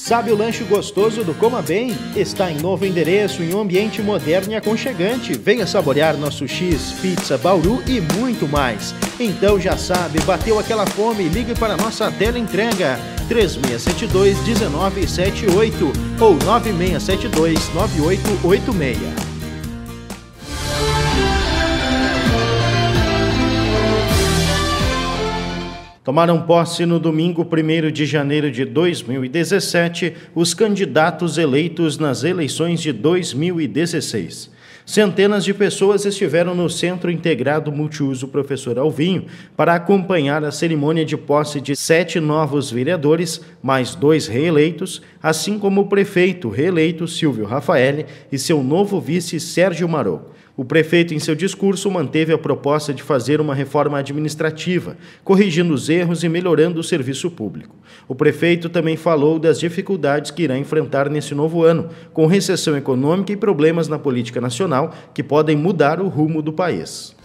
Sabe o lanche gostoso do Coma Bem? Está em novo endereço, em um ambiente moderno e aconchegante. Venha saborear nosso X, pizza, bauru e muito mais. Então já sabe, bateu aquela fome, ligue para nossa tela entrega 3672 1978 ou 9672 9886. Tomaram posse no domingo 1 de janeiro de 2017 os candidatos eleitos nas eleições de 2016. Centenas de pessoas estiveram no Centro Integrado Multiuso Professor Alvinho para acompanhar a cerimônia de posse de sete novos vereadores, mais dois reeleitos, assim como o prefeito reeleito Silvio Rafael e seu novo vice Sérgio Marou. O prefeito, em seu discurso, manteve a proposta de fazer uma reforma administrativa, corrigindo os erros e melhorando o serviço público. O prefeito também falou das dificuldades que irá enfrentar nesse novo ano, com recessão econômica e problemas na política nacional que podem mudar o rumo do país.